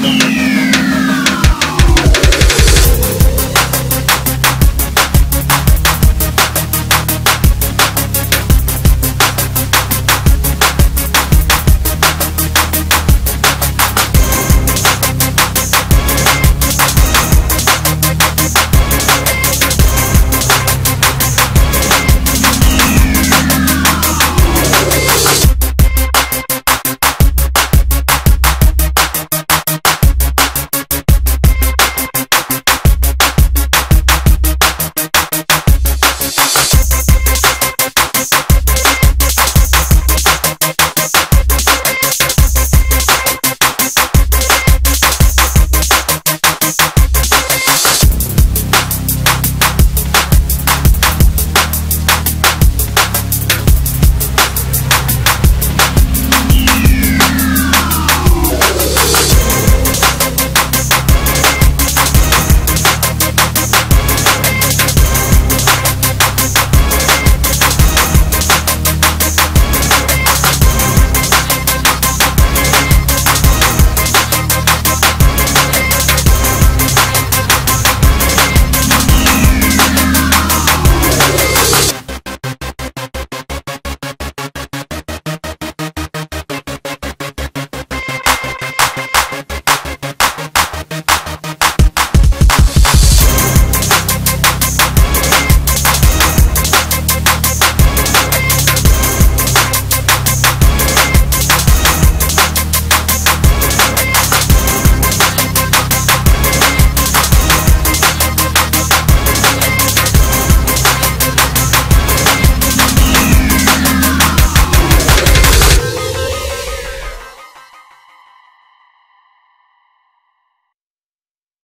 Música